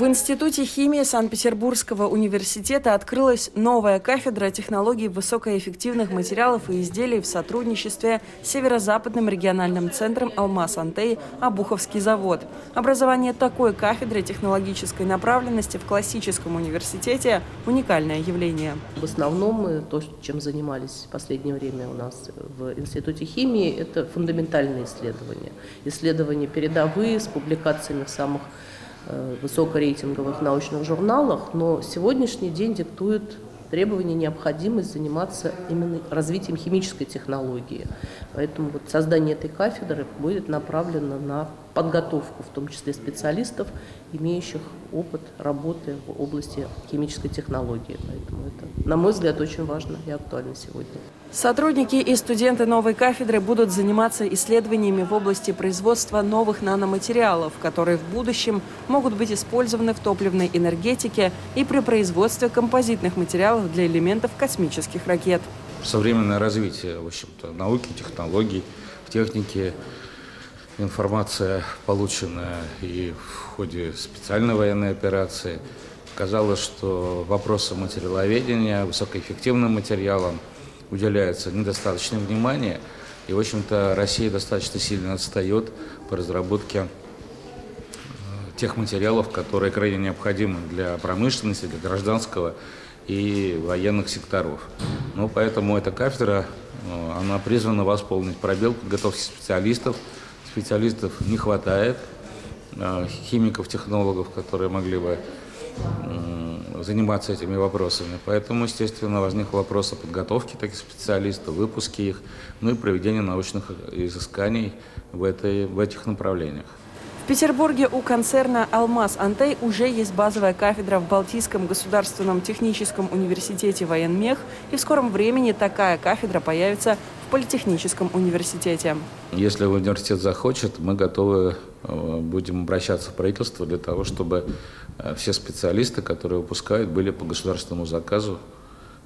В Институте химии Санкт-Петербургского университета открылась новая кафедра технологий высокоэффективных материалов и изделий в сотрудничестве с Северо-Западным региональным центром «Алмаз-Антей» Обуховский завод. Образование такой кафедры технологической направленности в классическом университете – уникальное явление. В основном то, чем занимались в последнее время у нас в Институте химии, это фундаментальные исследования. Исследования передовые с публикациями в самых высокорейтинговых научных журналах, но сегодняшний день диктует требование, необходимость заниматься именно развитием химической технологии. Поэтому вот создание этой кафедры будет направлено на подготовку, в том числе специалистов, имеющих опыт работы в области химической технологии. Поэтому это, на мой взгляд, очень важно и актуально сегодня. Сотрудники и студенты новой кафедры будут заниматься исследованиями в области производства новых наноматериалов, которые в будущем могут быть использованы в топливной энергетике и при производстве композитных материалов для элементов космических ракет. Современное развитие, в общем-то, науки, технологий, техники, информация, полученная и в ходе специальной военной операции, показала, что вопросы материаловедения, высокоэффективным материалам – уделяется недостаточное внимание, и, в общем-то, Россия достаточно сильно отстает по разработке э, тех материалов, которые крайне необходимы для промышленности, для гражданского и военных секторов. Ну, поэтому эта кафедра, э, она призвана восполнить пробел подготовки специалистов. Специалистов не хватает, э, химиков, технологов, которые могли бы заниматься этими вопросами. Поэтому, естественно, возник вопрос о подготовке таких специалистов, выпуске их, ну и проведении научных изысканий в, этой, в этих направлениях. Петербурге у концерна «Алмаз Антей» уже есть базовая кафедра в Балтийском государственном техническом университете военмех, и в скором времени такая кафедра появится в Политехническом университете. Если университет захочет, мы готовы э, будем обращаться в правительство для того, чтобы э, все специалисты, которые выпускают, были по государственному заказу,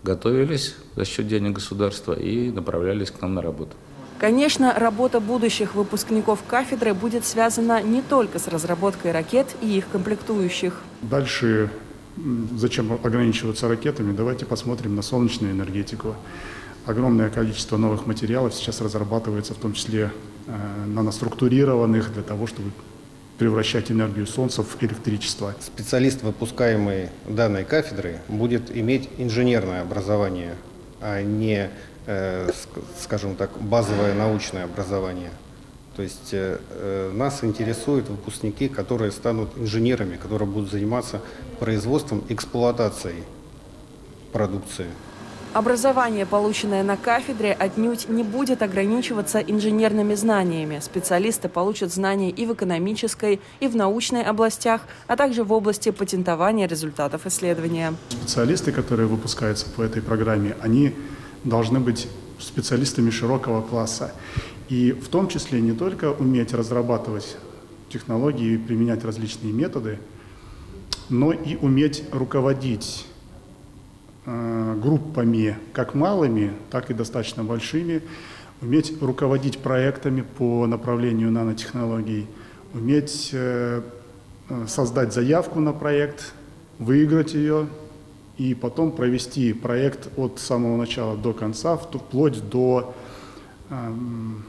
готовились за счет денег государства и направлялись к нам на работу. Конечно, работа будущих выпускников кафедры будет связана не только с разработкой ракет и их комплектующих. Дальше зачем ограничиваться ракетами? Давайте посмотрим на солнечную энергетику. Огромное количество новых материалов сейчас разрабатывается, в том числе э, наноструктурированных, для того, чтобы превращать энергию Солнца в электричество. Специалист, выпускаемый данной кафедрой, будет иметь инженерное образование, а не Э, скажем так, базовое научное образование. То есть э, э, нас интересуют выпускники, которые станут инженерами, которые будут заниматься производством, эксплуатацией продукции. Образование, полученное на кафедре, отнюдь не будет ограничиваться инженерными знаниями. Специалисты получат знания и в экономической, и в научной областях, а также в области патентования результатов исследования. Специалисты, которые выпускаются по этой программе, они должны быть специалистами широкого класса. И в том числе не только уметь разрабатывать технологии и применять различные методы, но и уметь руководить группами, как малыми, так и достаточно большими, уметь руководить проектами по направлению нанотехнологий, уметь э, э создать заявку на проект, выиграть ее, и потом провести проект от самого начала до конца, вплоть до эм,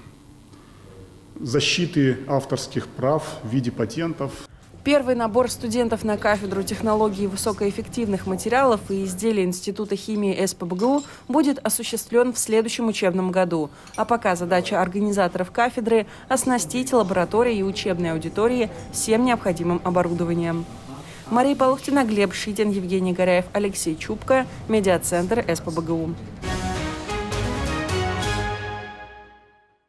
защиты авторских прав в виде патентов. Первый набор студентов на кафедру технологии высокоэффективных материалов и изделий Института химии СПБГУ будет осуществлен в следующем учебном году. А пока задача организаторов кафедры – оснастить лаборатории и учебные аудитории всем необходимым оборудованием. Мария Полухтина, Глеб Шитин, Евгений Горяев, Алексей Чубко, медиацентр СПБГУ.